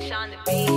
On the beach.